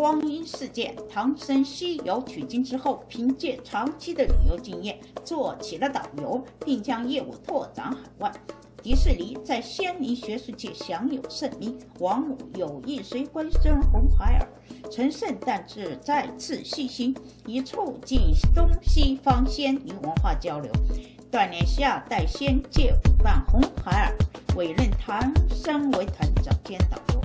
光阴似箭，唐僧西游取经之后，凭借长期的旅游经验，做起了导游，并将业务拓展海外。迪士尼在仙灵学术界享有盛名，王母有意随龟孙红孩儿乘圣诞至再次细心，以促进东西方仙灵文化交流。锻炼下代仙界舞伴红孩儿，委任唐僧为团长兼导游。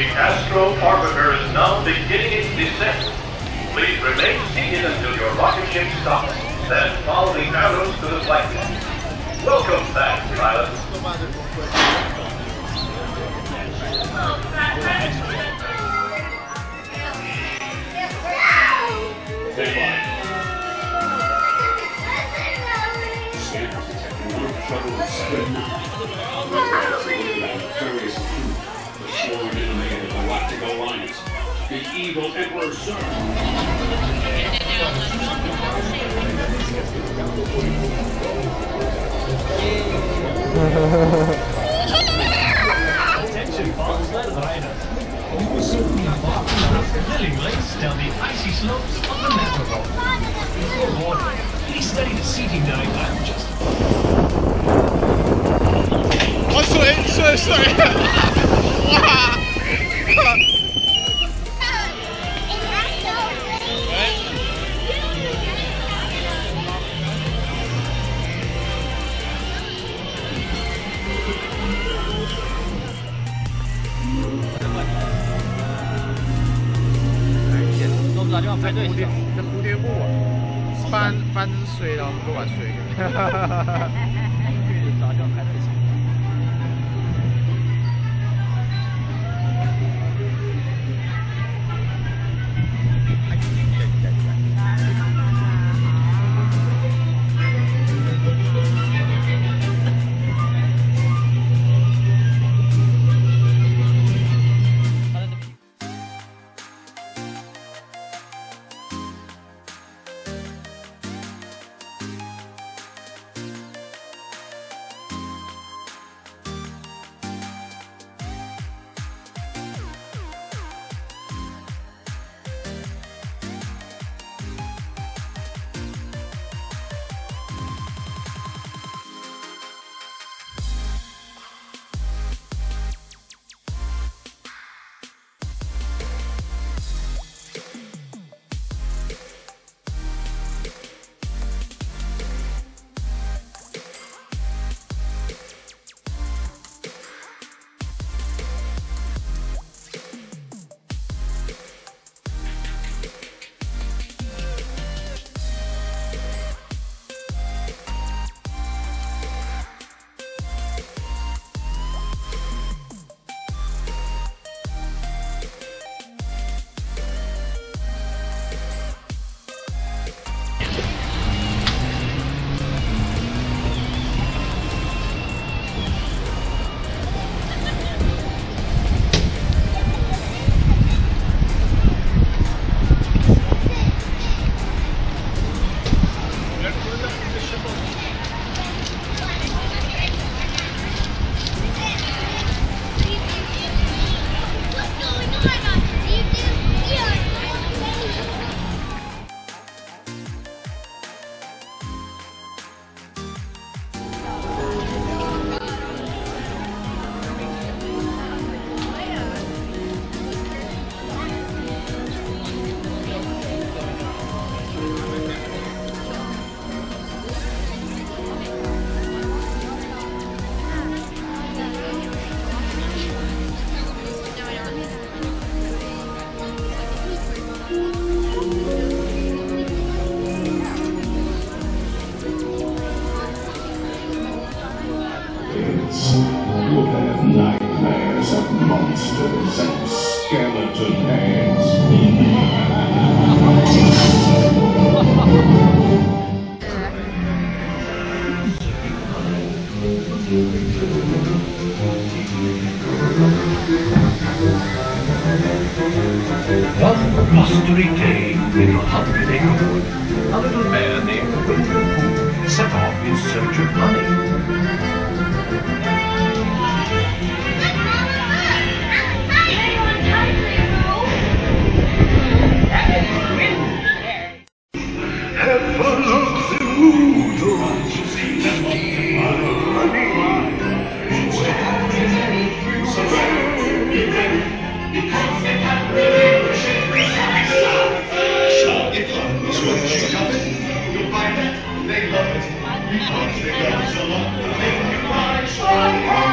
The Astro Orbiter is now beginning its descent. Please remain seated until your rocket ship stops. Then follow the arrows to the flight deck. Welcome back, pilots. Stay by. Detecting work trouble spread. Various Galactic Alliance, the evil Emperor Zurg. Attention, folks, let You will soon be on a thrilling race down the icy slopes of the Matterhorn. Before please study the seating diagram just... I'm sorry, sorry, sorry. 这蝴蝶这蝴蝶木啊 翻翻水了我们玩水 nightmares of monsters and skeleton One blustery day, little hundred acre wood, a little man named William who set off in search of honey. Auf der ganzen try.